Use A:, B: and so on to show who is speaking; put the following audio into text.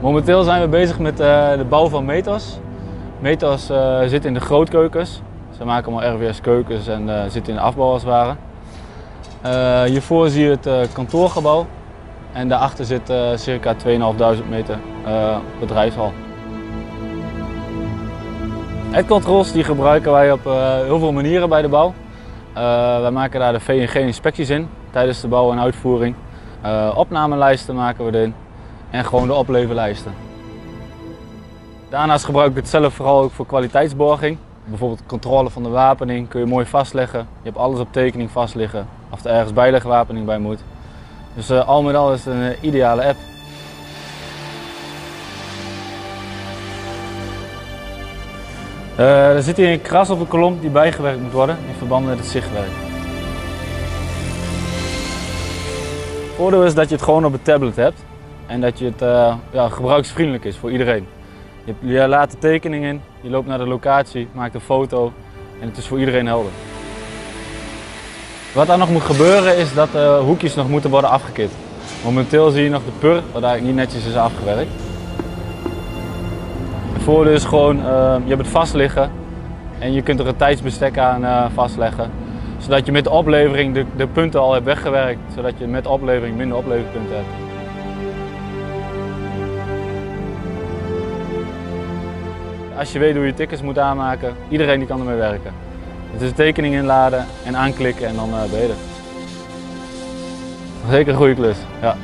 A: Momenteel zijn we bezig met uh, de bouw van Metas. Metas uh, zit in de grootkeukens. Ze maken allemaal RWS keukens en uh, zitten in de afbouw als het ware. hiervoor zie je het kantoorgebouw en daarachter zit circa 2.500 meter bedrijfshal. Ad-controls gebruiken wij op heel veel manieren bij de bouw. wij maken daar de VNG-inspecties in tijdens de bouw en uitvoering. opnamelijsten maken we erin en gewoon de opleverlijsten. Daarnaast gebruik ik het zelf vooral ook voor kwaliteitsborging. Bijvoorbeeld controle van de wapening kun je mooi vastleggen. Je hebt alles op tekening vastliggen of er ergens bijlegwapening bij moet. Dus uh, al met al is het een uh, ideale app. Uh, er zit hier een kras op een kolom die bijgewerkt moet worden in verband met het zichtwerk. Het voordeel is dat je het gewoon op een tablet hebt en dat je het uh, ja, gebruiksvriendelijk is voor iedereen. Je, laat de tekening in, je loopt naar de locatie, maakt een foto en het is voor iedereen helder. Wat er nog moet gebeuren is dat de hoekjes nog moeten worden afgekit. Momenteel zie je nog de pur, wat eigenlijk niet netjes is afgewerkt. Het voordeel is gewoon, uh, je hebt het vast liggen en je kunt er een tijdsbestek aan vastleggen. Zodat je met de oplevering de, de punten al hebt weggewerkt, zodat je met oplevering minder opleverpunten hebt. Als je weet hoe je tickets moet aanmaken, iedereen die kan ermee werken. Het is een tekening inladen en aanklikken en dan uh, ben je er. Zeker een goede klus, ja.